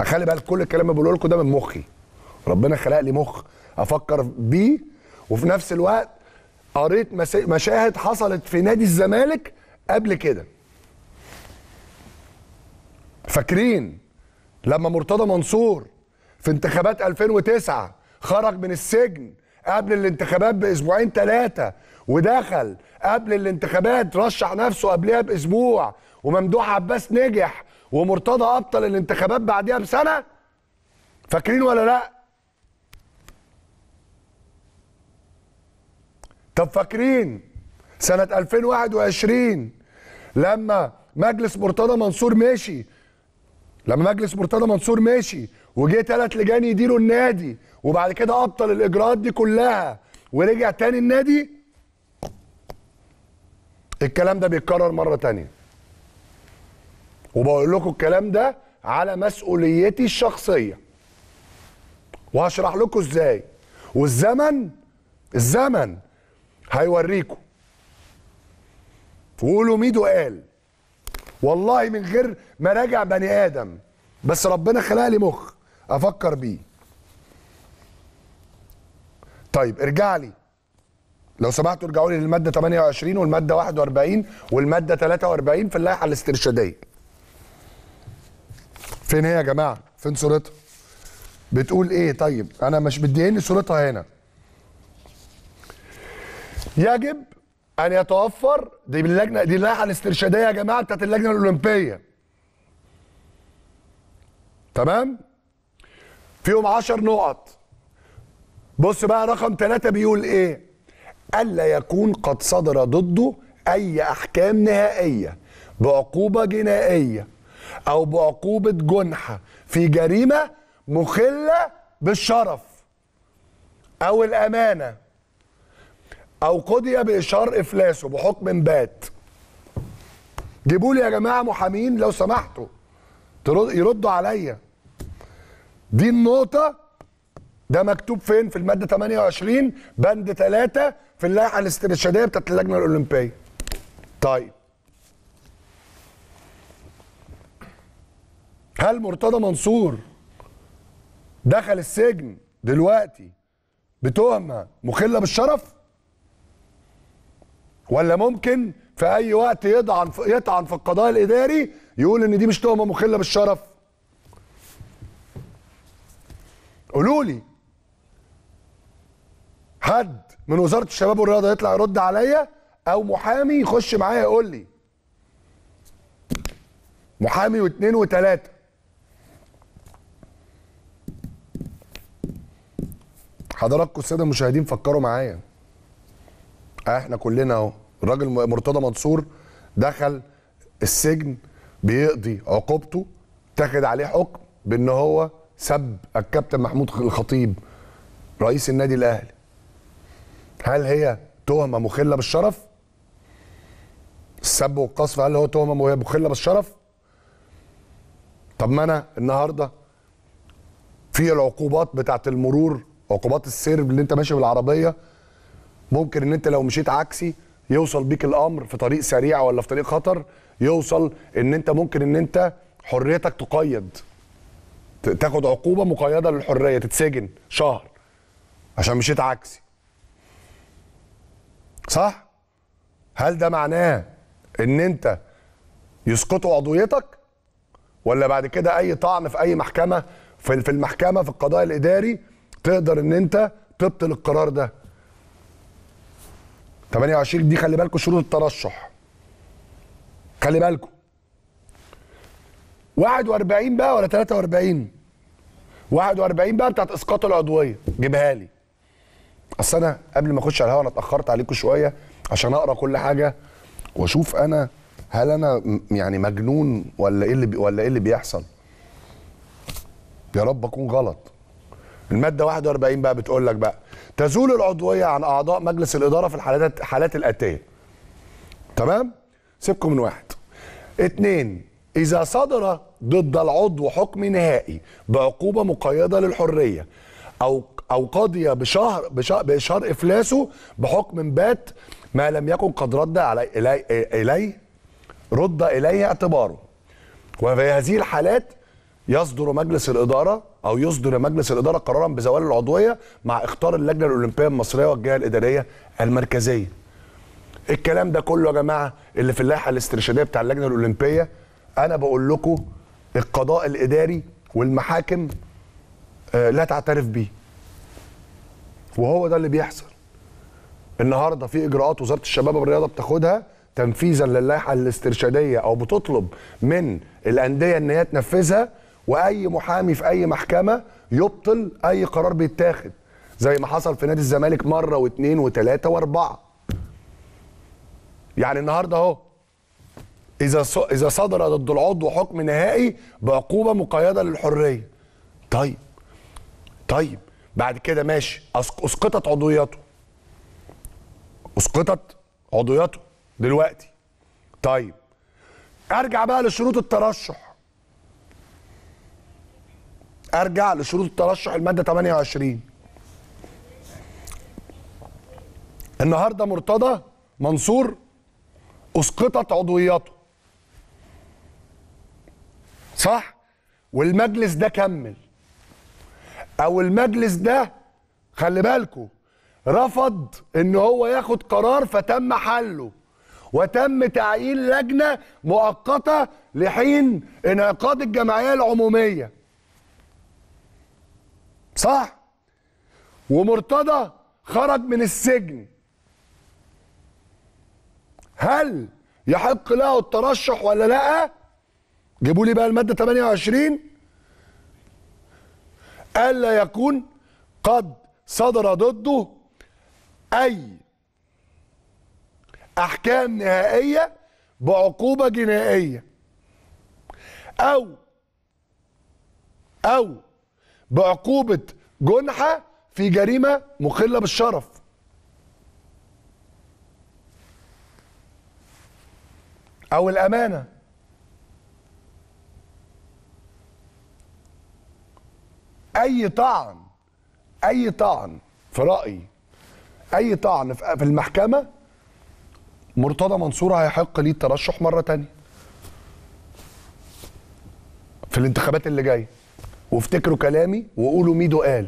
أخلي بالك كل الكلام اللي بقوله لكم ده من مخي. ربنا خلق لي مخ أفكر بيه وفي نفس الوقت قريت مشاهد حصلت في نادي الزمالك قبل كده. فاكرين لما مرتضى منصور في انتخابات 2009 خرج من السجن قبل الانتخابات بأسبوعين ثلاثة ودخل قبل الانتخابات رشح نفسه قبلها بأسبوع وممدوح عباس نجح ومرتضى أبطل الانتخابات بعديها بسنة؟ فاكرين ولا لأ؟ طب فاكرين سنة 2021 لما مجلس مرتضى منصور مشي لما مجلس مرتضى منصور مشي وجه ثلاث لجان يديروا النادي وبعد كده أبطل الإجراءات دي كلها ورجع تاني النادي؟ الكلام ده بيتكرر مرة تانية. وبقول لكم الكلام ده على مسؤوليتي الشخصية. وهشرح لكم إزاي. والزمن الزمن هيوريكم. وقولوا ميدو قال والله من غير ما راجع بني آدم بس ربنا خلق لي مخ أفكر بيه. طيب ارجع لي. لو سمحتوا ارجعوا لي للمادة 28 والمادة 41 والمادة 43 في اللائحة الاسترشادية. فين هي يا جماعة؟ فين صورتها؟ بتقول إيه؟ طيب أنا مش مديني صورتها هنا. يجب أن يتوفر دي باللجنة دي اللائحة الاسترشادية يا جماعة بتاعت اللجنة الأولمبية. تمام؟ فيهم 10 نقط. بص بقى رقم ثلاثة بيقول إيه؟ ألا يكون قد صدر ضده أي أحكام نهائية بعقوبة جنائية. أو بعقوبة جنحة في جريمة مخلة بالشرف أو الأمانة أو قضي باشهار افلاسه بحكم بات. جيبوا لي يا جماعة محامين لو سمحتوا يردوا عليا. دي النقطة. ده مكتوب فين؟ في المادة 28 بند 3 في اللائحة الاسترشادية بتاعت اللجنة الأولمبية. طيب. هل مرتضى منصور دخل السجن دلوقتي بتهمة مخلة بالشرف؟ ولا ممكن في أي وقت يطعن يطعن في القضاء الإداري يقول إن دي مش تهمة مخلة بالشرف؟ قولوا لي. حد من وزارة الشباب والرياضة يطلع يرد عليا؟ أو محامي يخش معايا يقول لي. محامي واثنين وثلاثه حضراتكم السادة المشاهدين فكروا معايا. إحنا كلنا اهو. الراجل مرتضى منصور دخل السجن بيقضي عقوبته تاخد عليه حكم بان هو سب الكابتن محمود الخطيب رئيس النادي الاهلي. هل هي تهمة مخلة بالشرف؟ السب والقذف هل هو تهمة مخلة بالشرف؟ طب ما أنا النهارده في العقوبات بتاعت المرور عقوبات السير اللي انت ماشي بالعربية ممكن ان انت لو مشيت عكسي يوصل بيك الأمر في طريق سريع ولا في طريق خطر يوصل ان انت ممكن ان انت حريتك تقيد. تاخد عقوبة مقيدة للحرية تتسجن شهر عشان مشيت عكسي. صح؟ هل ده معناه ان انت يسقطوا عضويتك؟ ولا بعد كده أي طعن في أي محكمة في المحكمة في القضاء الإداري تقدر ان انت تبطل القرار ده. 28 دي خلي بالكم شروط الترشح. خلي بالكم 41 بقى ولا 43 41 بقى بتاعت إسقاط العضوية. جيبها لي. أصل أنا قبل ما أخش على الهوا أنا اتأخرت عليكم شوية عشان أقرأ كل حاجة وأشوف أنا هل أنا يعني مجنون ولا إيه اللي ولا إيه اللي بيحصل. يا رب أكون غلط. المادة 41 بقى بتقول لك بقى تزول العضوية عن أعضاء مجلس الإدارة في الحالات الحالات الاتيه تمام؟ سيبكم من واحد. اتنين إذا صدر ضد العضو حكم نهائي بعقوبة مقيدة للحرية أو أو قضي بشهر بشهر إفلاسه بحكم بات ما لم يكن قد رد علي الي إليه رد إليه اعتباره. وفي هذه الحالات يصدر مجلس الإدارة أو يصدر مجلس الإدارة قرارا بزوال العضوية مع اختار اللجنة الأولمبية المصرية والجهة الإدارية المركزية. الكلام ده كله يا جماعة اللي في اللائحة الاسترشادية بتاع اللجنة الأولمبية أنا بقول لكم القضاء الإداري والمحاكم آه، لا تعترف بيه. وهو ده اللي بيحصل. النهارده في إجراءات وزارة الشباب والرياضة بتاخدها تنفيذا للائحة الاسترشادية أو بتطلب من الأندية إن هي تنفذها وأي محامي في أي محكمة يبطل أي قرار بيتاخد زي ما حصل في نادي الزمالك مرة واثنين وثلاثه وأربعة. يعني النهارده أهو إذا إذا صدر ضد العضو حكم نهائي بعقوبة مقيدة للحرية. طيب طيب بعد كده ماشي أسقطت عضويته أسقطت عضويته دلوقتي طيب أرجع بقى لشروط الترشح أرجع لشروط الترشح المادة 28 النهارده مرتضى منصور أسقطت عضويته صح؟ والمجلس ده كمل. أو المجلس ده خلي بالكم رفض إن هو ياخد قرار فتم حله وتم تعيين لجنة مؤقتة لحين انعقاد الجمعية العمومية. صح؟ ومرتضى خرج من السجن. هل يحق له الترشح ولا لا؟ جيبوا لي بقى المادة 28 ألا يكون قد صدر ضده أي أحكام نهائية بعقوبة جنائية. أو أو بعقوبة جنحة في جريمة مخلة بالشرف. أو الأمانة. أي طعن أي طعن في رأيي أي طعن في المحكمة مرتضى منصور هيحق ليه الترشح مرة تانية في الانتخابات اللي جاية. وافتكروا كلامي وقولوا ميدو قال.